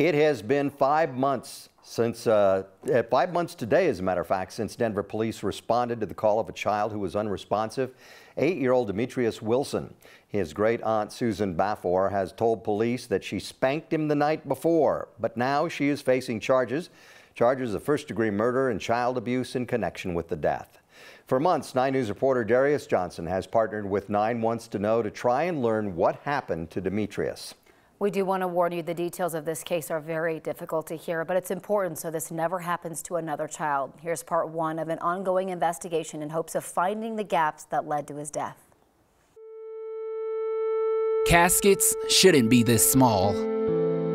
It has been five months since, uh, uh, five months today, as a matter of fact, since Denver police responded to the call of a child who was unresponsive. Eight-year-old Dametrious Wilson. His great aunt Susan Baffour has told police that she spanked him the night before, but now she is facing charges, charges of first-degree murder and child abuse in connection with the death. For months, 9 News reporter Darius Johnson has partnered with 9 Wants to Know to try and learn what happened to Dametrious. We do want to warn you the details of this case are very difficult to hear, but it's important so this never happens to another child. Here's part one of an ongoing investigation in hopes of finding the gaps that led to his death. Caskets shouldn't be this small.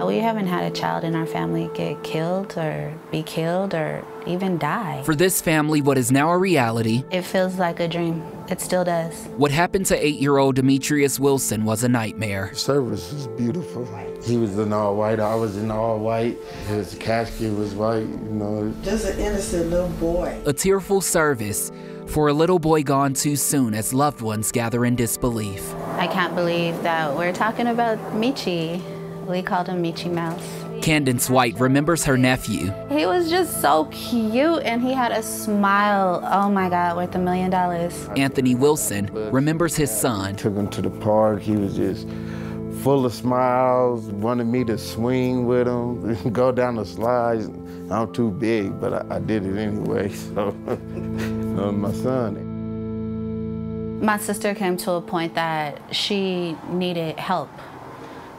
We haven't had a child in our family get killed or be killed or even die. For this family, what is now a reality, it feels like a dream. It still does. What happened to eight year old Dametrious Wilson was a nightmare. The service was beautiful. He was in all white, I was in all white. His casket was white, you know. Just an innocent little boy. A tearful service for a little boy gone too soon as loved ones gather in disbelief. I can't believe that we're talking about Michi. We called him Michi Mouse. Candence White remembers her nephew. He was just so cute and he had a smile. Oh my God, worth a million dollars. Anthony Wilson remembers his son. Took him to the park. He was just full of smiles, wanted me to swing with him, go down the slides. I'm too big, but I, I did it anyway. So, uh, my son. My sister came to a point that she needed help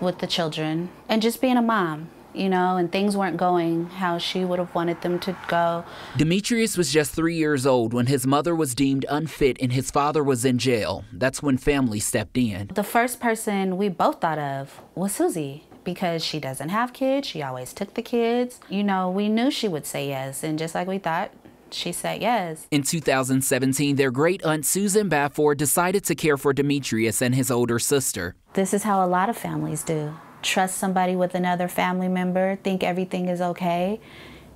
with the children and just being a mom you know, and things weren't going how she would have wanted them to go. Dametrious was just three years old when his mother was deemed unfit and his father was in jail. That's when family stepped in. The first person we both thought of was Susie because she doesn't have kids. She always took the kids. You know, we knew she would say yes, and just like we thought, she said yes. In 2017, their great aunt Susan Baffour decided to care for Dametrious and his older sister. This is how a lot of families do trust somebody with another family member, think everything is okay.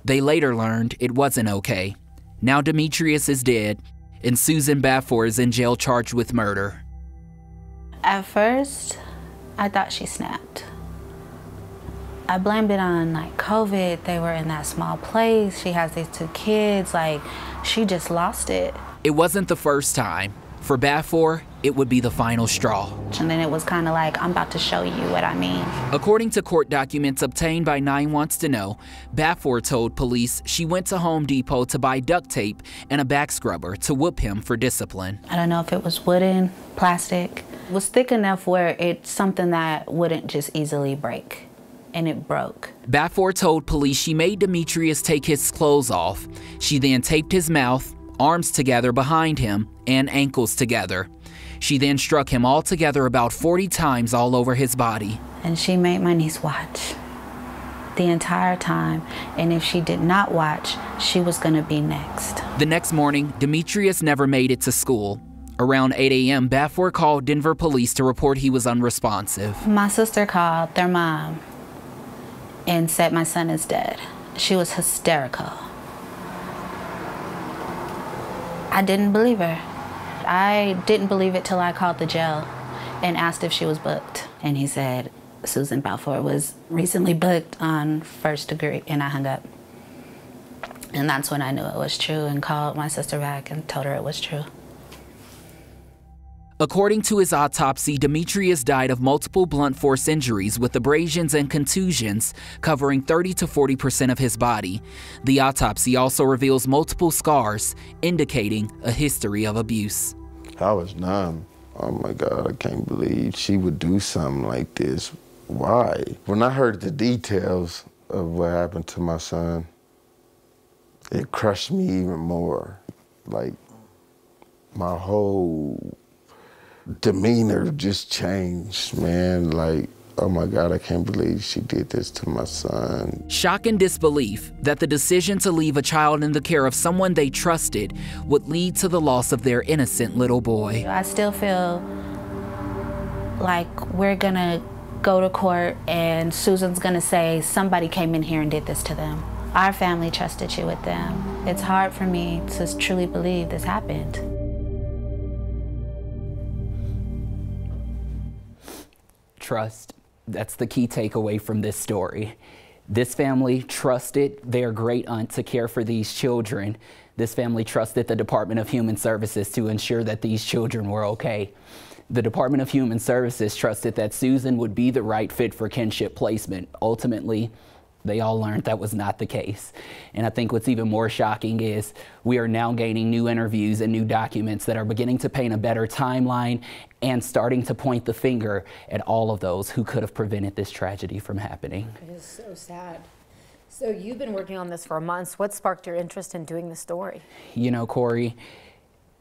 They later learned it wasn't okay. Now Dametrious is dead, and Susan Baffour is in jail charged with murder. At first, I thought she snapped. I blamed it on like COVID. They were in that small place. She has these two kids. Like, she just lost it. It wasn't the first time. For Baffour, it would be the final straw. And then it was kind of like, I'm about to show you what I mean. According to court documents obtained by Nine Wants to Know, Baffour told police she went to Home Depot to buy duct tape and a back scrubber to whoop him for discipline. I don't know if it was wooden, plastic. It was thick enough where it's something that wouldn't just easily break and it broke. Baffour told police she made Dametrious take his clothes off. She then taped his mouth, arms together behind him, and ankles together. She then struck him all together about 40 times all over his body. And she made my niece watch the entire time, and if she did not watch, she was going to be next. The next morning, Dametrious never made it to school. Around 8 a.m., Baffour called Denver police to report he was unresponsive. My sister called their mom and said my son is dead. She was hysterical. I didn't believe her. I didn't believe it till I called the jail and asked if she was booked. And he said Susan Baffour was recently booked on first degree, and I hung up. And that's when I knew it was true and called my sister back and told her it was true. According to his autopsy, Dametrious died of multiple blunt force injuries with abrasions and contusions covering 30 to 40% of his body. The autopsy also reveals multiple scars, indicating a history of abuse. I was numb. Oh my God, I can't believe she would do something like this. Why? When I heard the details of what happened to my son, it crushed me even more. Like, my whole demeanor just changed, man. Like, oh my God, I can't believe she did this to my son. Shock and disbelief that the decision to leave a child in the care of someone they trusted would lead to the loss of their innocent little boy. I still feel like we're gonna go to court and Susan's gonna say somebody came in here and did this to them. Our family trusted you with them. It's hard for me to truly believe this happened. Trust. That's the key takeaway from this story. This family trusted their great aunt to care for these children. This family trusted the Department of Human Services to ensure that these children were okay. The Department of Human Services trusted that Susan would be the right fit for kinship placement. Ultimately, they all learned that was not the case. And I think what's even more shocking is we are now gaining new interviews and new documents that are beginning to paint a better timeline and starting to point the finger at all of those who could have prevented this tragedy from happening. It is so sad. So you've been working on this for months. What sparked your interest in doing the story? You know, Corey,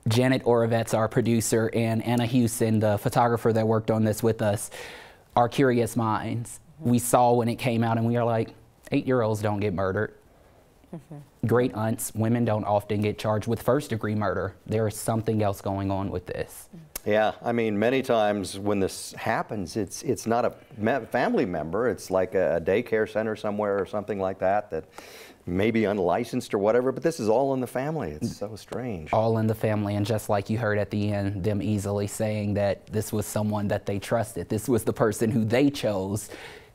Janet Orovets, our producer, and Anna Houston, the photographer that worked on this with us, are curious minds. We saw when it came out and we are like, eight year olds don't get murdered. Mm-hmm. Great aunts, women don't often get charged with first degree murder. There is something else going on with this. Mm-hmm. Yeah, I mean, many times when this happens, it's it's not a me- family member. It's like a daycare center somewhere or something like that that may be unlicensed or whatever. But this is all in the family. It's mm. so strange. all in the family and just like you heard at the end them easily saying that this was someone that they trusted this was the person who they chose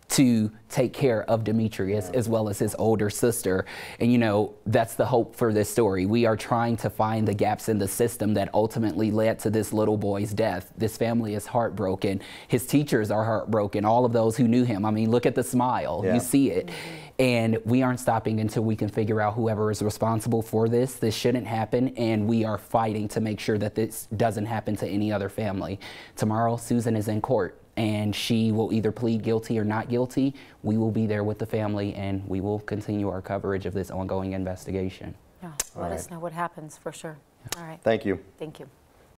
to take care of Dametrious as well as his older sister. And you know, that's the hope for this story. We are trying to find the gaps in the system that ultimately led to this little boy's death. This family is heartbroken. His teachers are heartbroken. All of those who knew him. I mean, look at the smile. Yeah. You see it. Mm-hmm. And we aren't stopping until we can figure out whoever is responsible for this. This shouldn't happen, and we are fighting to make sure that this doesn't happen to any other family. Tomorrow, Susan is in court, and she will either plead guilty or not guilty. We will be there with the family, and we will continue our coverage of this ongoing investigation. Yeah, let us know what happens for sure. All right. Thank you. Thank you.